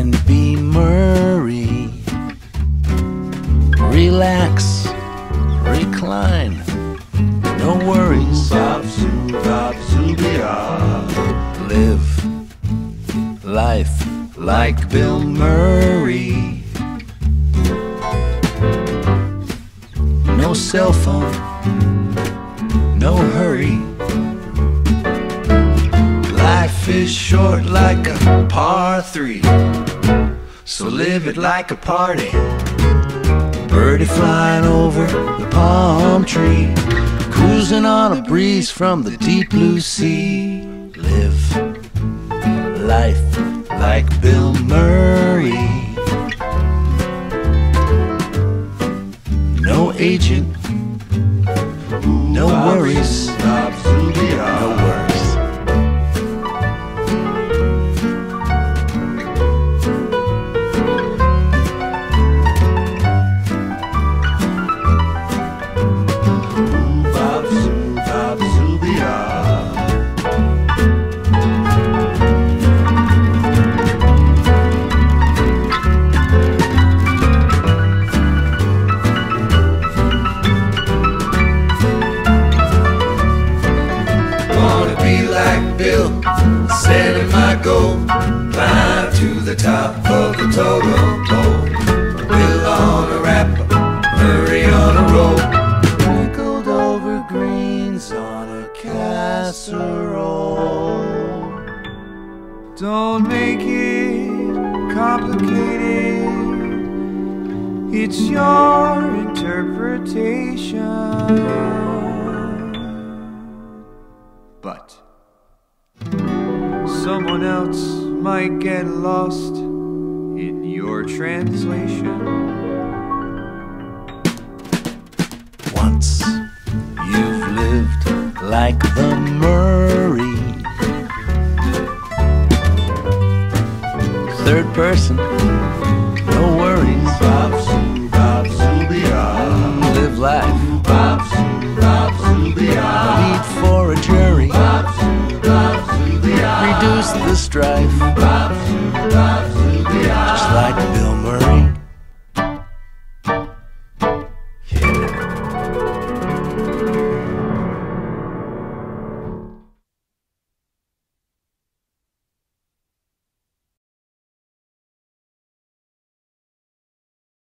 And be Murray. Relax, recline, no worries. Live life like Bill Murray. No cell phone, par three, so live it like a party. Birdie flying over the palm tree, cruising on a breeze from the deep blue sea. Live life like Bill Murray. No agent, no worries. Setting my goal. Climb to the top of the totem pole. Bill on a rap, hurry on a roll. Pickled over greens on a casserole. Don't make it complicated. It's your interpretation. Someone else might get lost in your translation. Once you've lived like the Murray. Third person, no worries. Reduce the strife,